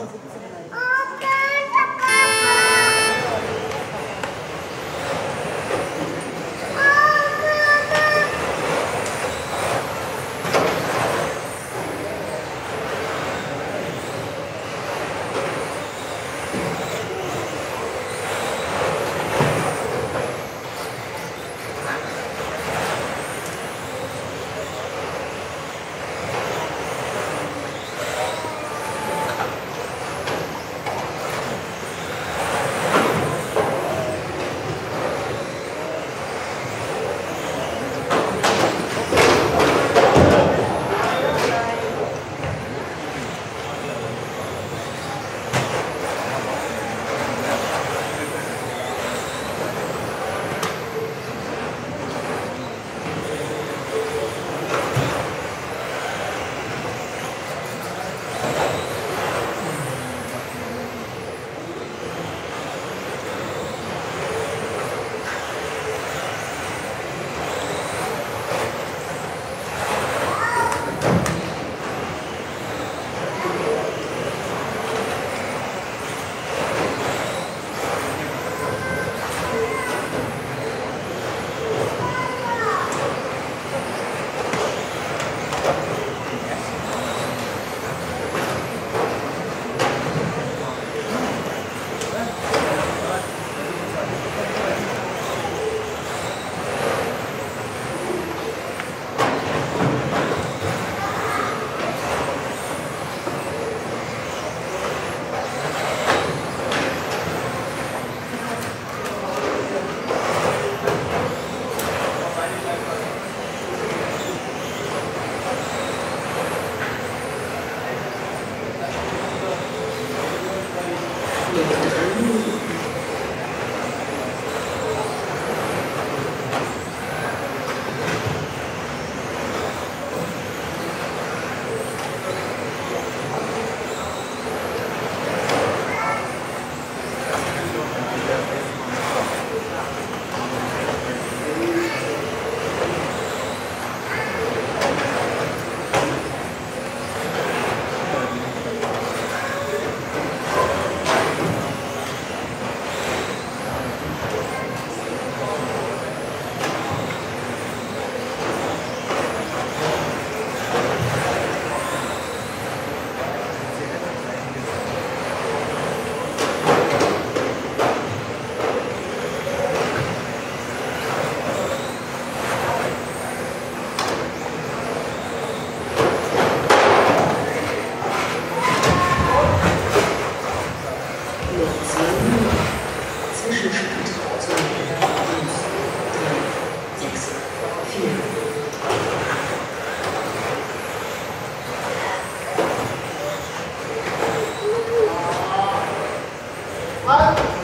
opposite side. Vai!